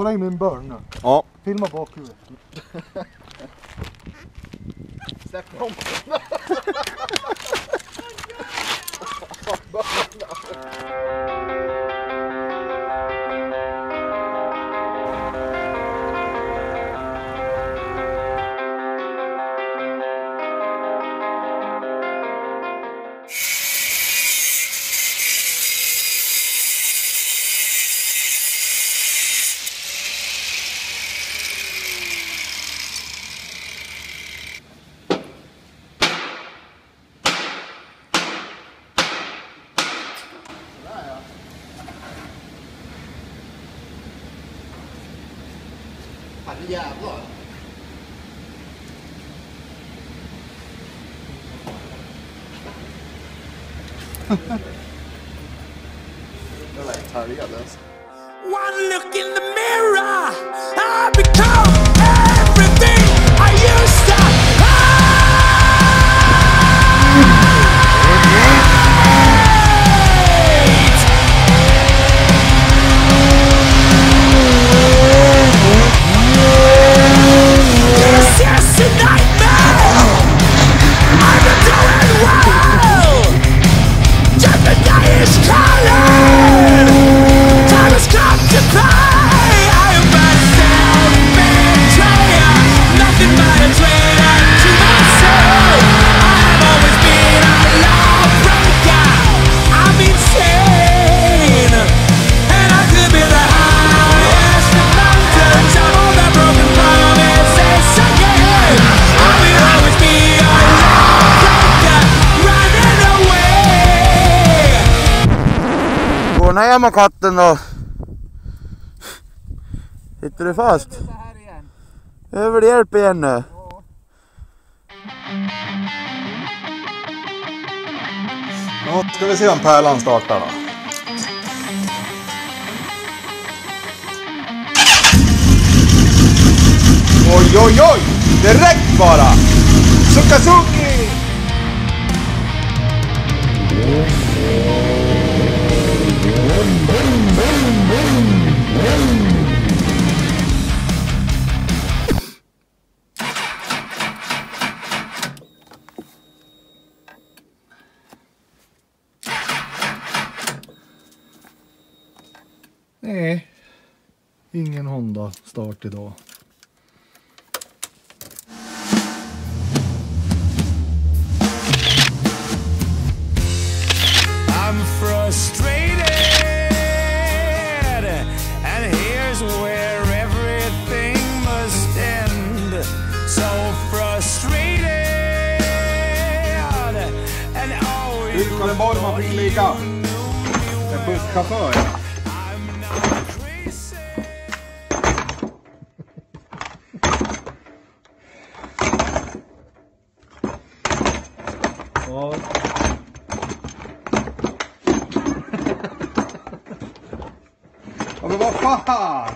Kolla in min burn nu. Ja. Filma bakhuvudet. Släpp ปัญญาก็เท่าไหร่ One look in the mirror, I become. Här med katten då? Sitter du fast? Jag vill hjälp igen nu. Ja, ska vi se om pärlan startar då. Oj, oj, oj! Direkt bara! Sukazuki! Nej, ingen Honda start idag. I'm frustrated, and here's where everything must end. So frustrated, and all you Utgående Borgman fick lika. En busschaufför. Ja. Ja men vad fan!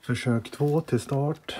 Försök två till start.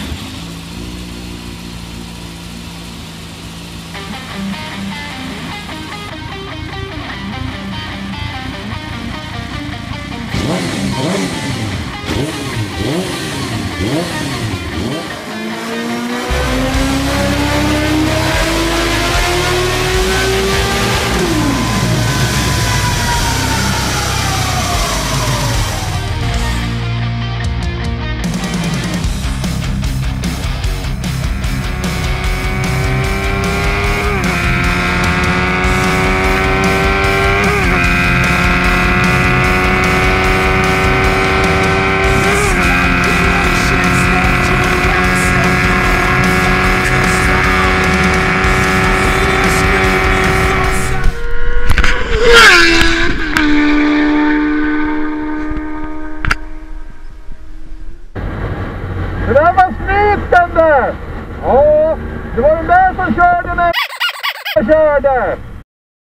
Yeah. Det var den där som körde mig! Körde!